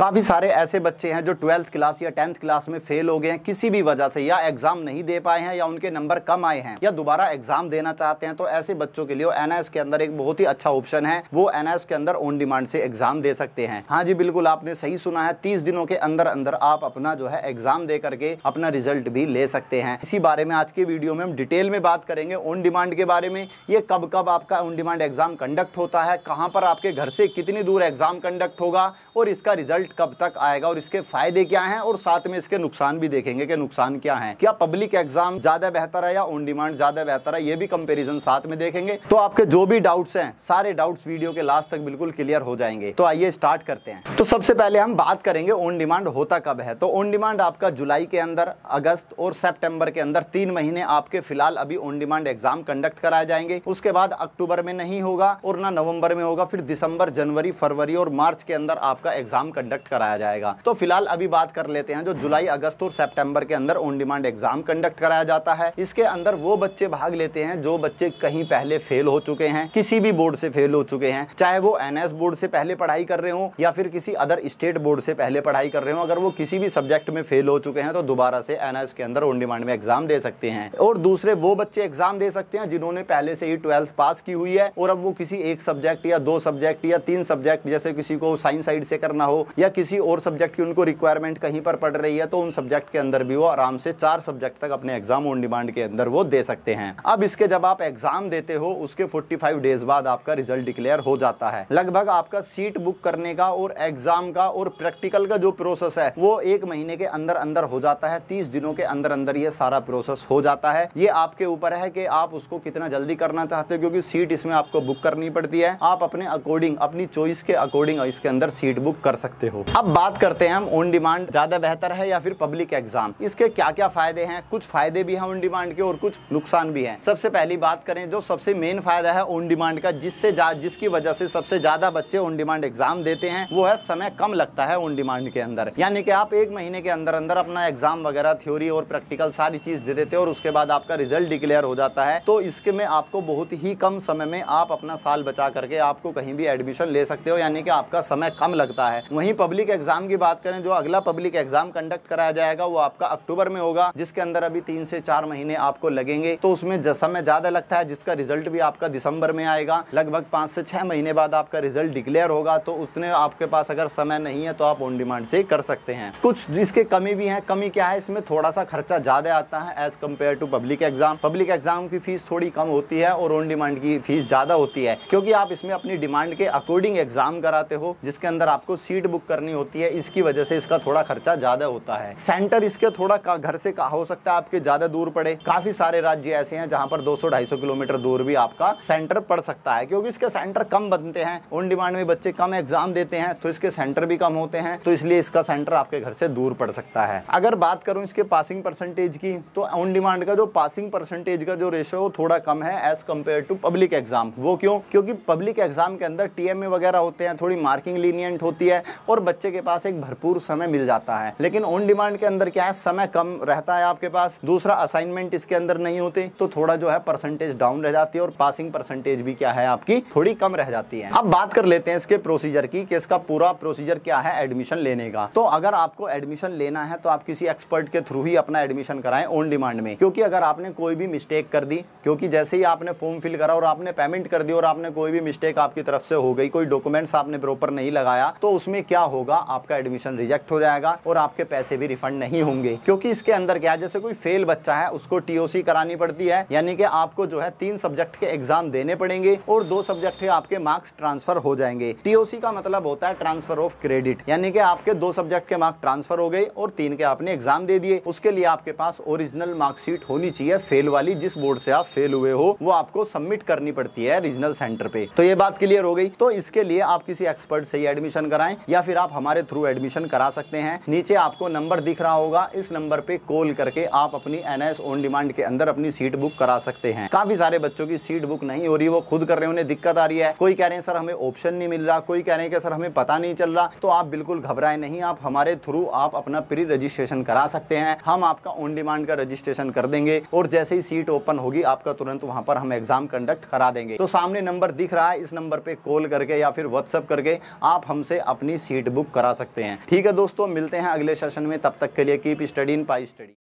काफ़ी सारे ऐसे बच्चे हैं जो ट्वेल्थ क्लास या टेंथ क्लास में फेल हो गए हैं किसी भी वजह से, या एग्ज़ाम नहीं दे पाए हैं या उनके नंबर कम आए हैं, या दोबारा एग्ज़ाम देना चाहते हैं तो ऐसे बच्चों के लिए एनएस के अंदर एक बहुत ही अच्छा ऑप्शन है। वो एनएस के अंदर ऑन डिमांड से एग्ज़ाम दे सकते हैं। हाँ जी, बिल्कुल आपने सही सुना है, तीस दिनों के अंदर अंदर आप अपना जो है एग्ज़ाम दे करके अपना रिज़ल्ट भी ले सकते हैं। इसी बारे में आज की वीडियो में हम डिटेल में बात करेंगे ऑन डिमांड के बारे में, ये कब कब आपका ऑन डिमांड एग्ज़ाम कंडक्ट होता है, कहाँ पर आपके घर से कितनी दूर एग्ज़ाम कंडक्ट होगा, और इसका रिज़ल्ट कब तक आएगा और इसके फ़ायदे क्या हैं और साथ में इसके नुकसान भी देखेंगे कि नुकसान क्या है। क्या पब्लिक एग्ज़ाम ज़्यादा बेहतर है या ऑन डिमांड ज़्यादा बेहतर है, ये भी कंपेरिजन साथ में देखेंगे। तो आपके जो भी डाउट्स हैं, सारे डाउट्स वीडियो के लास्ट तक बिल्कुल क्लियर हो जाएँगे। तो आइए स्टार्ट करते हैं। तो सबसे पहले हम बात करेंगे ऑन डिमांड होता कब है। तो ऑन डिमांड आपका जुलाई के अंदर, अगस्त और सेप्टेम्बर के अंदर तीन महीने आपके फ़िलहाल अभी ऑन डिमांड एग्ज़ाम कंडक्ट कराए जाएँगे। उसके बाद अक्टूबर में नहीं होगा और ना नवंबर में होगा, फिर दिसंबर, जनवरी, फरवरी और मार्च के अंदर आपका एग्ज़ाम कंडक्ट कराया जाएगा। तो फ़िलहाल अभी बात कर लेते हैं जो जुलाई, अगस्त और सेप्टेम्बर के अंदर ऑन डिमांड एग्ज़ाम कंडक्ट कराया जाता है। इसके अंदर वो बच्चे भाग लेते हैं जो बच्चे कहीं पहले फेल हो चुके हैं, किसी भी बोर्ड से फेल हो चुके हैं, चाहे वो एनएस बोर्ड से पहले पढ़ाई कर रहे हो या फिर किसी अदर स्टेट बोर्ड से पहले पढ़ाई कर रहे हो। अगर वो किसी भी सब्जेक्ट में फेल हो चुके हैं तो दोबारा से एनएस के अंदर ऑन डिमांड में एग्ज़ाम दे सकते हैं। और दूसरे वो बच्चे एग्ज़ाम दे सकते हैं जिन्होंने पहले से ही ट्वेल्थ पास की हुई है और अब वो किसी एक सब्जेक्ट या दो सब्जेक्ट या तीन सब्जेक्ट जैसे किसी को साइंस साइड से करना हो या किसी और सब्जेक्ट की उनको रिक्वायरमेंट कहीं पर पड़ रही है तो उन सब्जेक्ट के अंदर भी वो आराम से चार सब्जेक्ट तक अपने एग्ज़ाम ऑन डिमांड के अंदर वो दे सकते हैं। अब इसके जब आप एग्ज़ाम देते हो, उसके 45 डेज़ बाद आपका रिज़ल्ट डिक्लेयर हो जाता है। लगभग आपका सीट बुक करने का और एग्ज़ाम का और प्रैक्टिकल का जो प्रोसेस है, वो एक महीने के अंदर अंदर हो जाता है, तीस दिनों के अंदर अंदर ये सारा प्रोसेस हो जाता है। ये आपके ऊपर है कि आप उसको कितना जल्दी करना चाहते हो, क्योंकि सीट इसमें आपको बुक करनी पड़ती है। आप अपने अकॉर्डिंग अपनी चॉइस के अकॉर्डिंग इसके अंदर सीट बुक कर सकते हो। अब बात करते हैं हम ऑन डिमांड ज़्यादा बेहतर है या फिर पब्लिक एग्ज़ाम इसके क्या क्या फ़ायदे हैं? कुछ फ़ायदे भी हैं ऑन डिमांड के और कुछ नुकसान भी हैं। सबसे पहली बात करें जो सबसे मेन फ़ायदा है ऑन डिमांड का, जिससे जिसकी वजह से सबसे ज़्यादा बच्चे ऑन डिमांड एग्ज़ाम देते हैं, वो है समय कम लगता है ऑन डिमांड के अंदर। यानी कि आप एक महीने के अंदर अंदर अपना एग्ज़ाम वगैरह थ्योरी और प्रैक्टिकल सारी चीज़ दे देते हैं और उसके बाद आपका रिज़ल्ट डिक्लेयर हो जाता है। तो इसके में आपको बहुत ही कम समय में आप अपना साल बचा करके आपको कहीं भी एडमिशन ले सकते हो, यानी कि आपका समय कम लगता है। वहीं पब्लिक एग्ज़ाम की बात करें, जो अगला पब्लिक एग्ज़ाम कंडक्ट कराया जाएगा, वो आपका अक्टूबर में होगा, जिसके अंदर अभी तीन से चार महीने आपको लगेंगे। तो उसमें समय ज़्यादा लगता है, जिसका रिज़ल्ट भी आपका दिसंबर में आएगा। लगभग पाँच से छह महीने बाद आपका रिज़ल्ट डिक्लेयर होगा तो उतने आपके पास अगर समय नहीं है तो आप ऑन डिमांड से कर सकते हैं। कुछ जिसके कमी भी है, कमी क्या है, इसमें थोड़ा सा खर्चा ज़्यादा आता है as compare to public exam public exam की फ़ीस थोड़ी कम होती है, और ऑन डिमांड की फ़ीस ज़्यादा होती है, क्योंकि आप इसमें अपनी डिमांड के अकॉर्डिंग एग्ज़ाम कराते हो, जिसके अंदर आपको सीट बुक करनी होती है, इसकी वजह से इसका थोड़ा खर्चा ज़्यादा होता है। सेंटर इसके थोड़ा घर से कहा हो सकता है आपके ज़्यादा दूर पड़े। काफ़ी सारे राज्य ऐसे हैं जहाँ पर 200-250 किलोमीटर दूर भी आपका सेंटर पड़ सकता है, क्योंकि इसके सेंटर कम बनते हैं। ऑन डिमांड में बच्चे कम एग्ज़ाम देते हैं तो इसके सेंटर भी कम होते हैं तो इसलिए इसका सेंटर आपके घर से दूर पड़ सकता है। अगर बात करूँ इसके पासिंग परसेंटेज की तो ऑन डिमांड का जो पासिंग परसेंटेज का जो रेशो थोड़ा कम है as compare to public exam वो क्यों? क्योंकि पब्लिक एग्ज़ाम के अंदर टीएमए वगैरह होते हैं, थोड़ी मार्किंग लीनियंट होती है, और बच्चे के पास एक भरपूर समय मिल जाता है। लेकिन ऑन डिमांड के अंदर क्या है? समय कम रहता है आपके पास। दूसरा असाइनमेंट इसके अंदर नहीं होते तो थोड़ा जो है परसेंटेज डाउन रह जाती है और पासिंग परसेंटेज भी क्या है आपकी? थोड़ी कम रह जाती है। अब बात कर लेते हैं इसके प्रोसीजर की, कि इसका पूरा प्रोसीजर क्या है एडमिशन लेने का। तो अगर आपको एडमिशन लेना है तो आप किसी एक्सपर्ट के थ्रू ही अपना एडमिशन कराएँ ऑन डिमांड में। क्योंकि अगर आपने कोई भी मिस्टेक कर दी, क्योंकि जैसे ही आपने फॉर्म फिल करा और आपने पेमेंट कर दी और आपने कोई भी मिस्टेक आपकी तरफ़ से हो गई, कोई डॉक्यूमेंट्स आपने प्रॉपर नहीं लगाया तो उसमें क्या होगा, आपका एडमिशन रिजेक्ट हो जाएगा और आपके पैसे भी रिफंड नहीं होंगे। क्योंकि इसके अंदर क्या है, जैसे कोई फेल बच्चा है, उसको टीओसी करानी पड़ती है, यानी कि आपको जो है तीन सब्जेक्ट के एग्ज़ाम देने पड़ेंगे और दो सब्जेक्ट के आपके मार्क्स ट्रांसफ़र हो जाएँगे। टीओसी का मतलब होता है ट्रांसफ़र ऑफ़ क्रेडिट यानी कि आपके दो सब्जेक्ट के मार्क्स ट्रांसफ़र हो गए और तीन के आपने एग्ज़ाम दे दिए। उसके लिए आपके पास ओरिजिनल मार्कशीट होनी चाहिए फेल वाली, जिस बोर्ड से आप फेल हुए हो, वो आपको सबमिट करनी पड़ती है रीजनल सेंटर पे। तो ये बात क्लियर हो गई। तो इसके लिए आप किसी एक्सपर्ट से ही एडमिशन कराएँ या फिर आप हमारे थ्रू एडमिशन करा सकते हैं। नीचे आपको नंबर दिख रहा होगा। इस नंबर पे कॉल करके आप अपनी एनएस ऑन डिमांड के अंदर अपनी सीट बुक करा सकते हैं। काफ़ी सारे बच्चों की सीट बुक नहीं हो रही, वो खुद कर रहे हैं, उन्हें दिक्कत आ रही है। कोई कह रहे हैं, सर, हमें ऑप्शन नहीं मिल रहा। कोई कह रहे हैं कि, सर, हमें पता नहीं चल रहा। तो आप बिल्कुल घबराए नहीं। आप हमारे थ्रू आप अपना प्री रजिस्ट्रेशन करा सकते हैं। हम आपका ऑन डिमांड का रजिस्ट्रेशन कर देंगे और जैसे ही सीट ओपन होगी, आपका तुरंत वहाँ पर हम एग्ज़ाम कंडक्ट करा देंगे। तो सामने नंबर दिख रहा है। इस नंबर पे कॉल करके या फिर व्हाट्सअप करके आप हमसे अपनी सीट बुक करा सकते हैं। ठीक है दोस्तों, मिलते हैं अगले सेशन में। तब तक के लिए keep study in pi study